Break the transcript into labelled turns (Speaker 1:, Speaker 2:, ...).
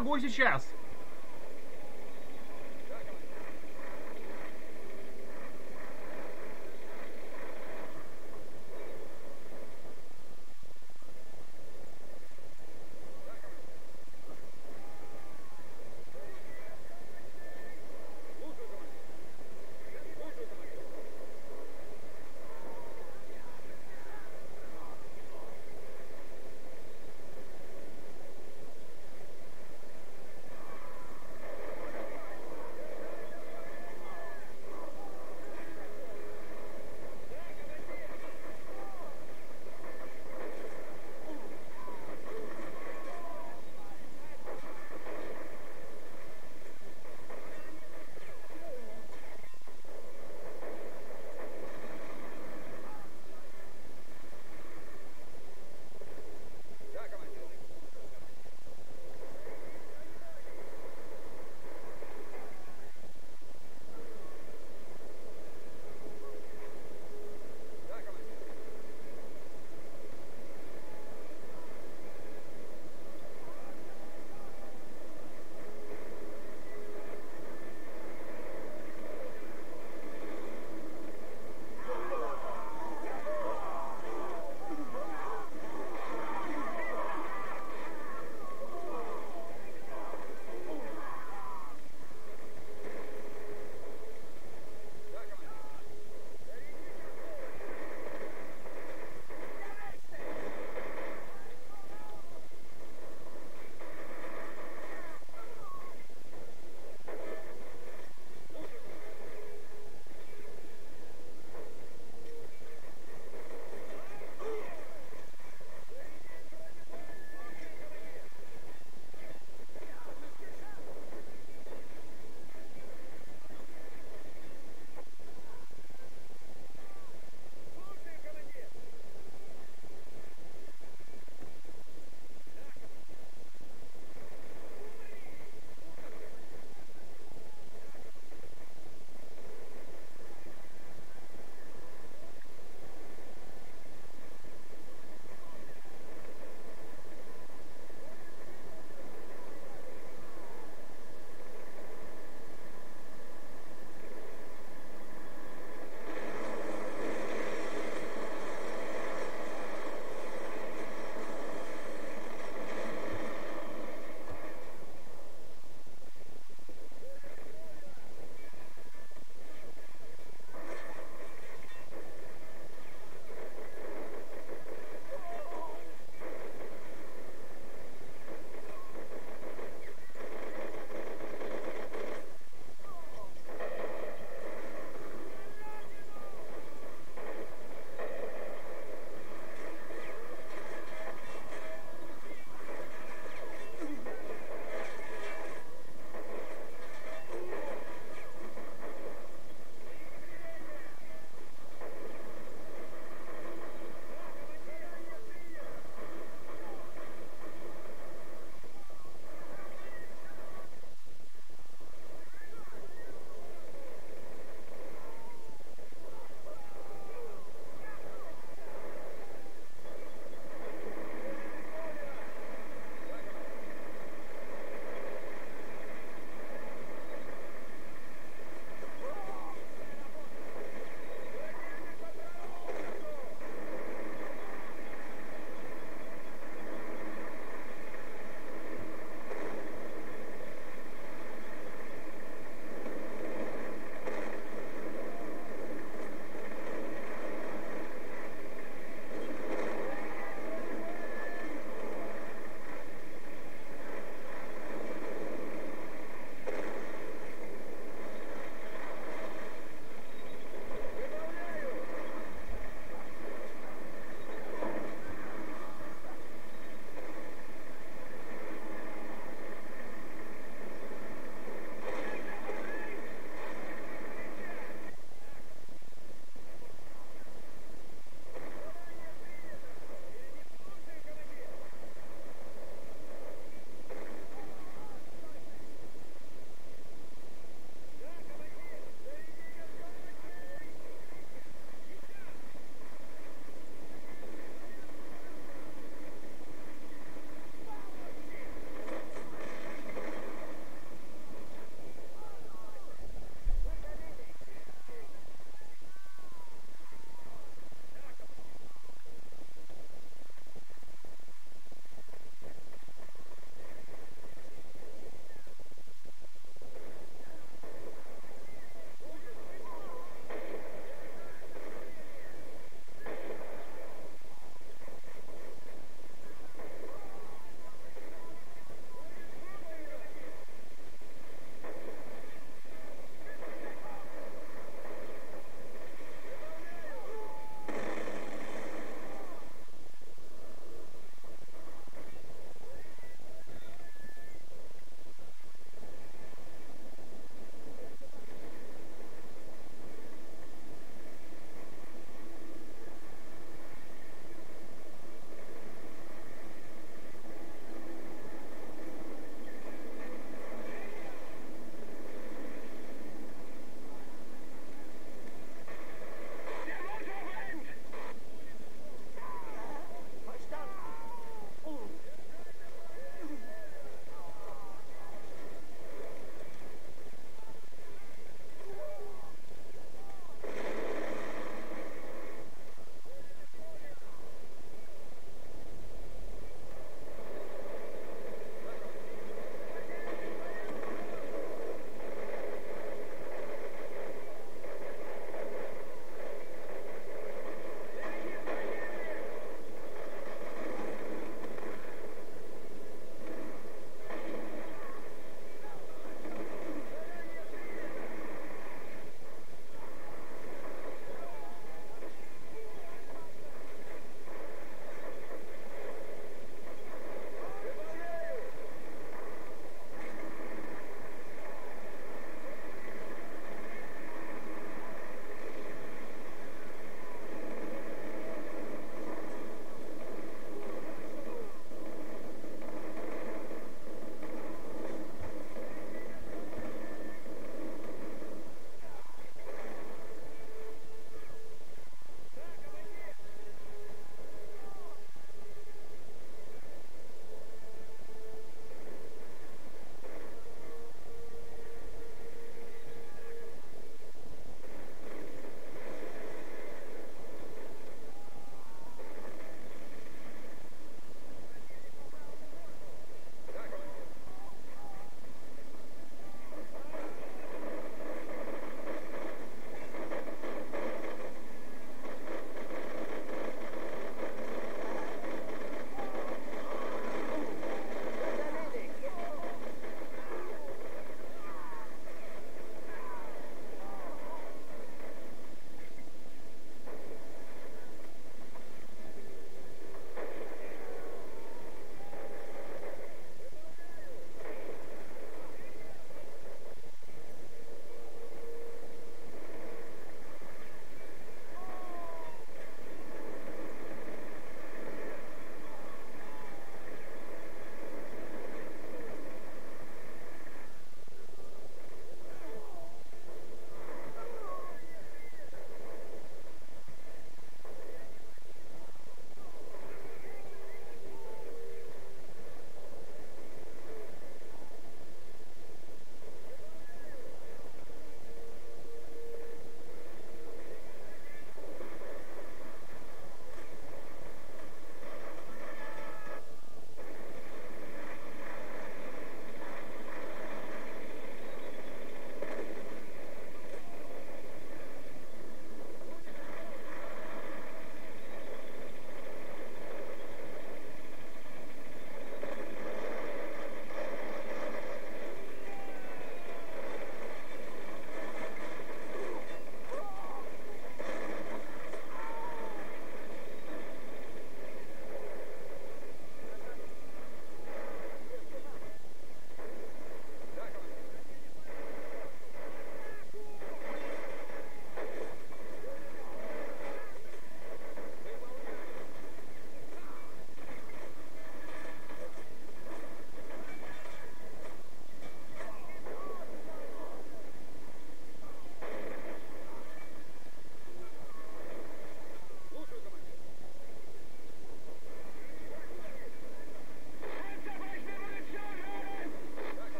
Speaker 1: могу сейчас.